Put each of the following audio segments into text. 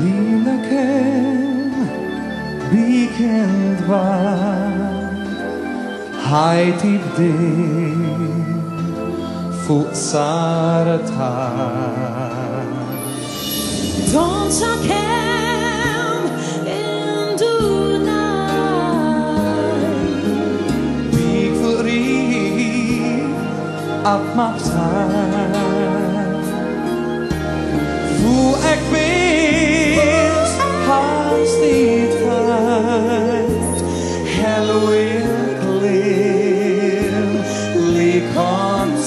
Linaken weekend var Hayt ibdin fortsatta Big för i my mapsa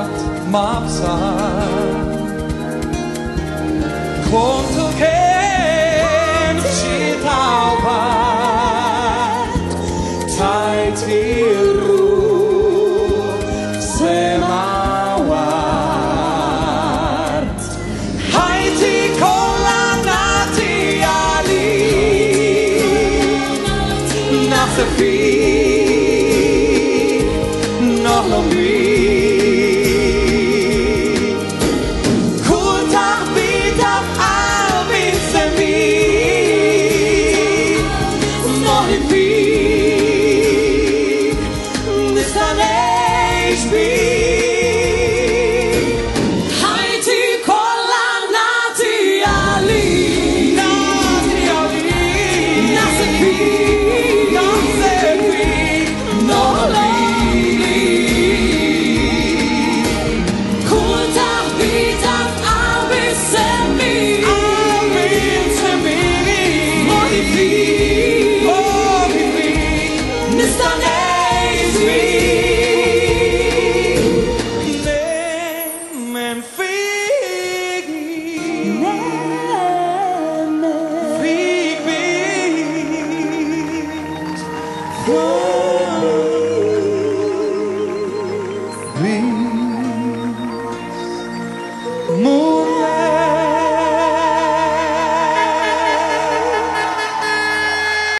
את מבצעת. quanto can she taubat tight iru semawat haiti kolanati ali nasafi no it?